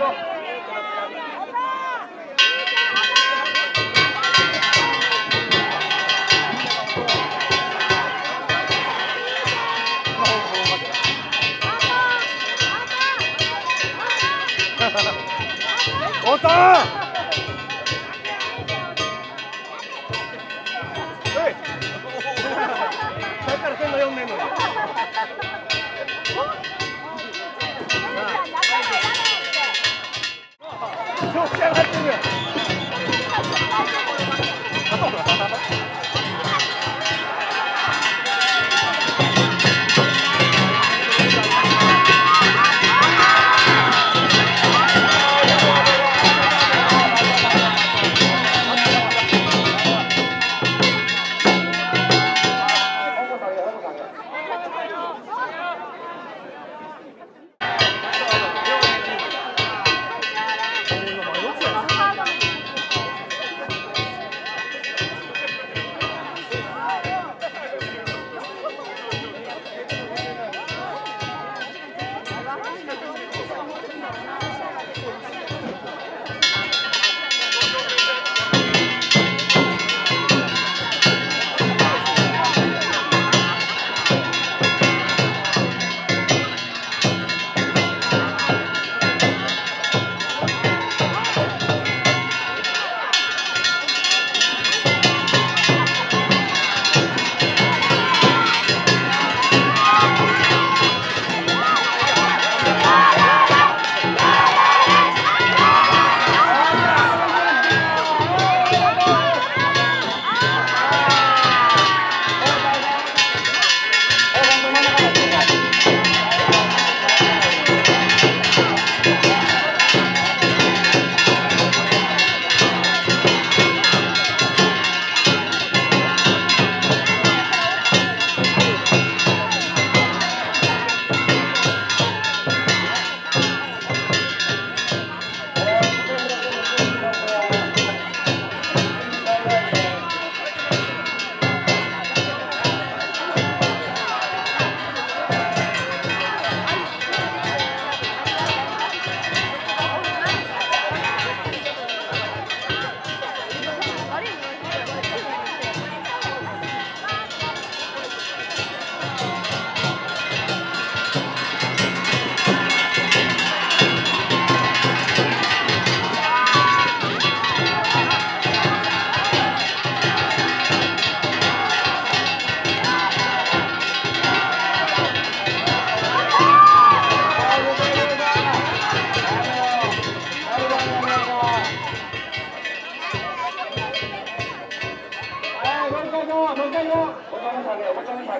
おっ Çok sevdim.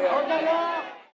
Ortega!